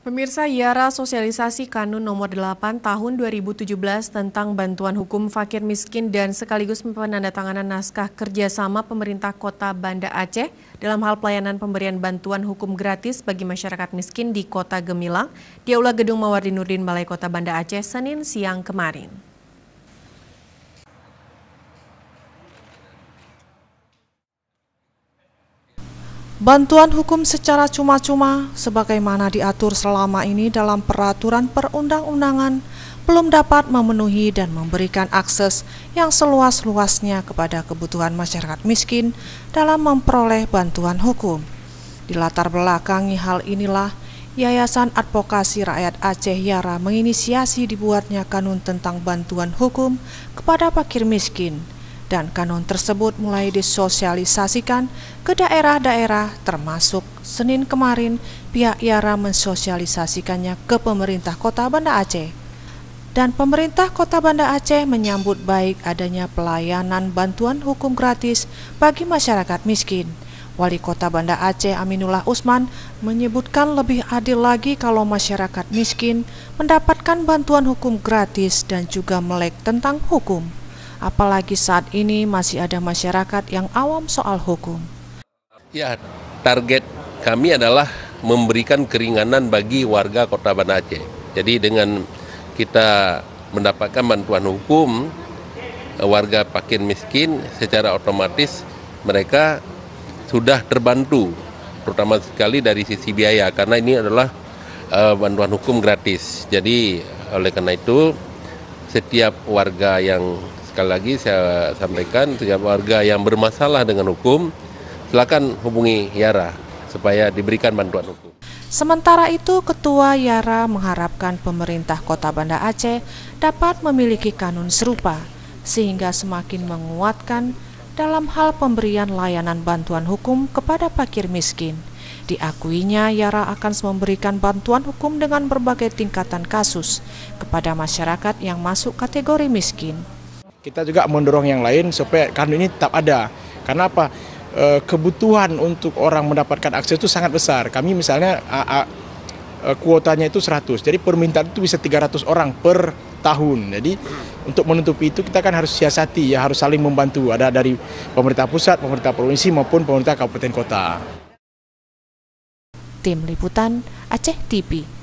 Pemirsa Yara sosialisasi Kanun nomor 8 tahun 2017 tentang bantuan hukum fakir miskin dan sekaligus penandatanganan naskah kerjasama pemerintah kota Banda Aceh dalam hal pelayanan pemberian bantuan hukum gratis bagi masyarakat miskin di kota Gemilang di Aula Gedung Mawardi Nurdin Balai Kota Banda Aceh Senin siang kemarin. Bantuan hukum secara cuma-cuma sebagaimana diatur selama ini dalam peraturan perundang-undangan belum dapat memenuhi dan memberikan akses yang seluas-luasnya kepada kebutuhan masyarakat miskin dalam memperoleh bantuan hukum. Di latar belakangi hal inilah Yayasan Advokasi Rakyat Aceh Yara menginisiasi dibuatnya kanun tentang bantuan hukum kepada fakir miskin dan kanon tersebut mulai disosialisasikan ke daerah-daerah termasuk Senin kemarin pihak Yara mensosialisasikannya ke pemerintah kota Banda Aceh. Dan pemerintah kota Banda Aceh menyambut baik adanya pelayanan bantuan hukum gratis bagi masyarakat miskin. Wali Kota Banda Aceh Aminullah Usman menyebutkan lebih adil lagi kalau masyarakat miskin mendapatkan bantuan hukum gratis dan juga melek tentang hukum apalagi saat ini masih ada masyarakat yang awam soal hukum. Ya, target kami adalah memberikan keringanan bagi warga Kota Banda Aceh. Jadi dengan kita mendapatkan bantuan hukum warga pakir miskin secara otomatis mereka sudah terbantu terutama sekali dari sisi biaya karena ini adalah uh, bantuan hukum gratis. Jadi oleh karena itu setiap warga yang sekali lagi saya sampaikan setiap warga yang bermasalah dengan hukum silakan hubungi Yara supaya diberikan bantuan hukum. Sementara itu, Ketua Yara mengharapkan pemerintah Kota Banda Aceh dapat memiliki kanun serupa sehingga semakin menguatkan dalam hal pemberian layanan bantuan hukum kepada fakir miskin. Diakuinya, Yara akan memberikan bantuan hukum dengan berbagai tingkatan kasus kepada masyarakat yang masuk kategori miskin. Kita juga mendorong yang lain supaya kanun ini tetap ada. Karena apa? E, kebutuhan untuk orang mendapatkan akses itu sangat besar. Kami misalnya e, kuotanya itu 100. Jadi permintaan itu bisa 300 orang per tahun. Jadi untuk menutupi itu kita kan harus siasati ya, harus saling membantu. Ada dari pemerintah pusat, pemerintah provinsi maupun pemerintah kabupaten kota. Tim Liputan Aceh TV